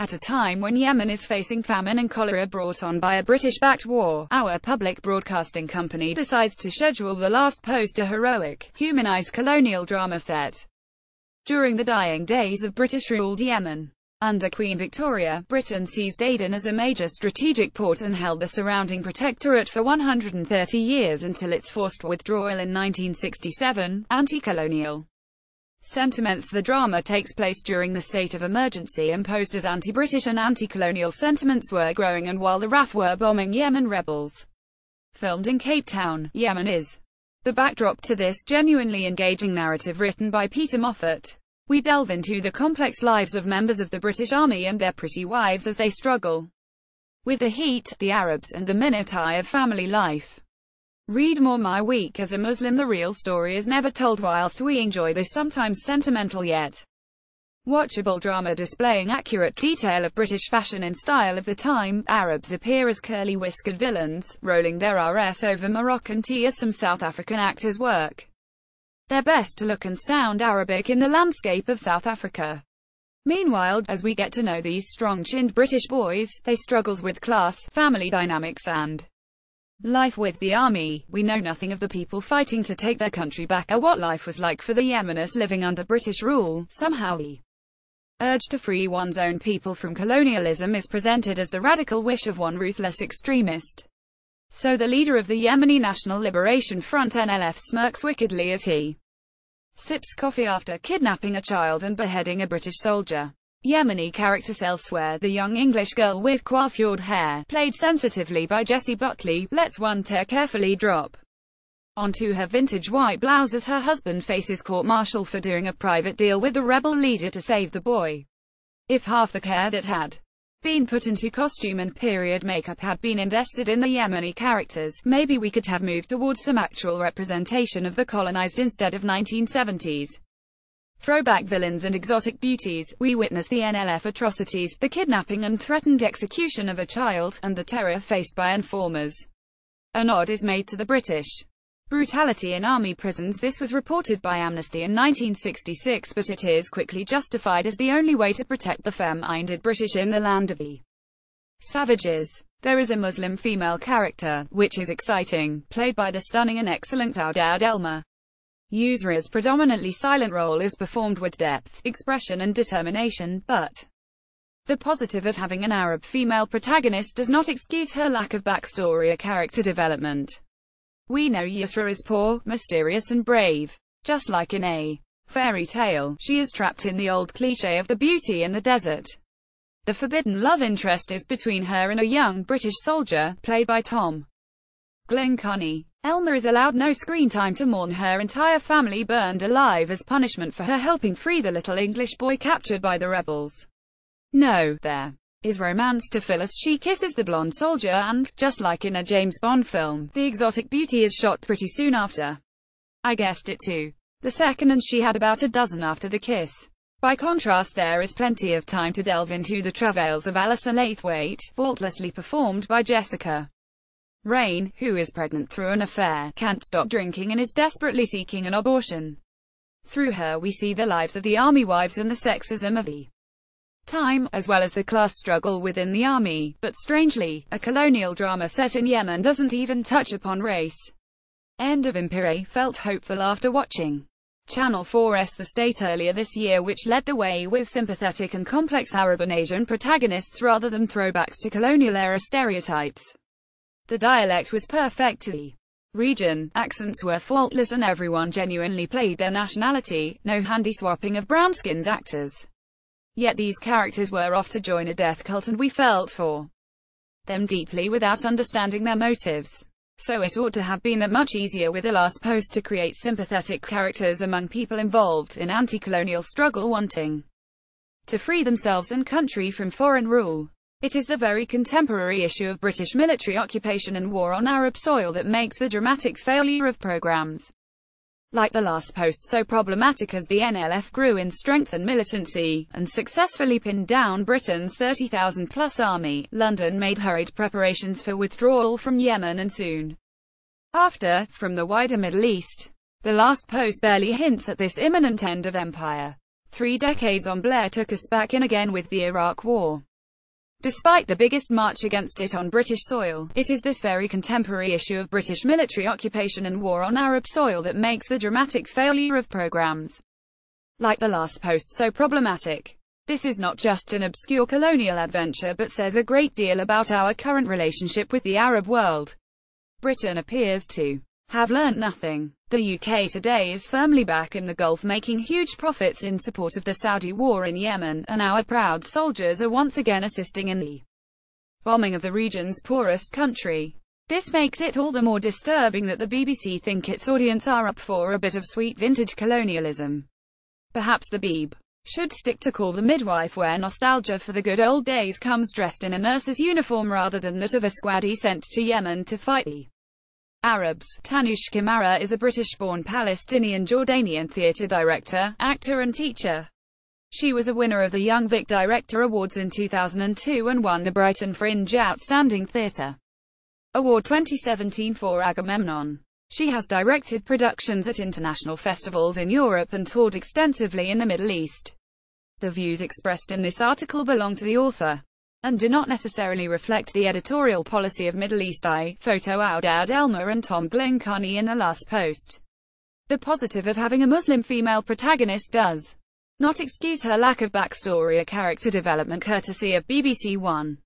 At a time when Yemen is facing famine and cholera brought on by a British-backed war, our public broadcasting company decides to schedule the last post a heroic, humanized colonial drama set during the dying days of British-ruled Yemen. Under Queen Victoria, Britain seized Aden as a major strategic port and held the surrounding protectorate for 130 years until its forced withdrawal in 1967. Anti-colonial sentiments The drama takes place during the state of emergency imposed as anti-British and anti-colonial sentiments were growing and while the RAF were bombing Yemen rebels. Filmed in Cape Town, Yemen is the backdrop to this genuinely engaging narrative written by Peter Moffat. We delve into the complex lives of members of the British Army and their pretty wives as they struggle with the heat, the Arabs, and the minute eye of family life. Read more My Week as a Muslim The real story is never told whilst we enjoy this sometimes sentimental yet watchable drama displaying accurate detail of British fashion and style of the time. Arabs appear as curly-whiskered villains, rolling their RS over Moroccan tea as some South African actors work their best to look and sound Arabic in the landscape of South Africa. Meanwhile, as we get to know these strong-chinned British boys, they struggles with class, family dynamics and life with the army. We know nothing of the people fighting to take their country back or what life was like for the Yemenis living under British rule. Somehow the urge to free one's own people from colonialism is presented as the radical wish of one ruthless extremist. So the leader of the Yemeni National Liberation Front NLF smirks wickedly as he sips coffee after kidnapping a child and beheading a British soldier. Yemeni characters elsewhere, the young English girl with coiffured hair, played sensitively by Jessie Buckley, lets one tear carefully drop onto her vintage white blouse as her husband faces court-martial for doing a private deal with the rebel leader to save the boy. If half the care that had been put into costume and period makeup had been invested in the Yemeni characters, maybe we could have moved towards some actual representation of the colonized instead of 1970s throwback villains and exotic beauties, we witness the NLF atrocities, the kidnapping and threatened execution of a child, and the terror faced by informers. A nod is made to the British brutality in army prisons this was reported by Amnesty in 1966 but it is quickly justified as the only way to protect the fair-minded British in the land of the savages. There is a Muslim female character, which is exciting, played by the stunning and excellent Ouidad Elma. Yusra's predominantly silent role is performed with depth, expression and determination, but the positive of having an Arab female protagonist does not excuse her lack of backstory or character development. We know Yusra is poor, mysterious and brave. Just like in a fairy tale, she is trapped in the old cliché of the beauty in the desert. The forbidden love interest is between her and a young British soldier, played by Tom Glynn-Carney. Elma is allowed no screen time to mourn her entire family burned alive as punishment for her helping free the little English boy captured by the rebels. No, there is romance to fill as she kisses the blonde soldier and, just like in a James Bond film, the exotic beauty is shot pretty soon after. I guessed it too. The second and she had about a dozen after the kiss. By contrast there is plenty of time to delve into the travails of Alison Laithwaite, faultlessly performed by Jessica. Raine, who is pregnant through an affair, can't stop drinking and is desperately seeking an abortion. Through her we see the lives of the army wives and the sexism of the time, as well as the class struggle within the army, but strangely, a colonial drama set in Yemen doesn't even touch upon race. End of Empire felt hopeful after watching Channel 4's The State earlier this year which led the way with sympathetic and complex Arab and Asian protagonists rather than throwbacks to colonial-era stereotypes. The dialect was perfectly region, accents were faultless and everyone genuinely played their nationality, no handy swapping of brown-skinned actors. Yet these characters were off to join a death cult and we felt for them deeply without understanding their motives. So it ought to have been that much easier with the last post to create sympathetic characters among people involved in anti-colonial struggle wanting to free themselves and country from foreign rule. It is the very contemporary issue of British military occupation and war on Arab soil that makes the dramatic failure of programs like the last post so problematic as the NLF grew in strength and militancy, and successfully pinned down Britain's 30,000-plus army, London made hurried preparations for withdrawal from Yemen and soon after, from the wider Middle East. The last post barely hints at this imminent end of empire. Three decades on Blair took us back in again with the Iraq War. Despite the biggest march against it on British soil, it is this very contemporary issue of British military occupation and war on Arab soil that makes the dramatic failure of programs like The Last Post so problematic. This is not just an obscure colonial adventure but says a great deal about our current relationship with the Arab world. Britain appears to have learnt nothing. The UK today is firmly back in the Gulf making huge profits in support of the Saudi war in Yemen, and our proud soldiers are once again assisting in the bombing of the region's poorest country. This makes it all the more disturbing that the BBC think its audience are up for a bit of sweet vintage colonialism. Perhaps the Beeb should stick to call the midwife where nostalgia for the good old days comes dressed in a nurse's uniform rather than that of a squaddy sent to Yemen to fight the Arabs. Tanushka Marah is a British-born Palestinian-Jordanian theatre director, actor and teacher. She was a winner of the Young Vic Director Awards in 2002 and won the Brighton Fringe Outstanding Theatre Award 2017 for Agamemnon. She has directed productions at international festivals in Europe and toured extensively in the Middle East. The views expressed in this article belong to the author and do not necessarily reflect the editorial policy of Middle East Eye, Photo Ouidad Elma and Tom Glynn-Carney in the last post. The positive of having a Muslim female protagonist does not excuse her lack of backstory or character development courtesy of BBC One.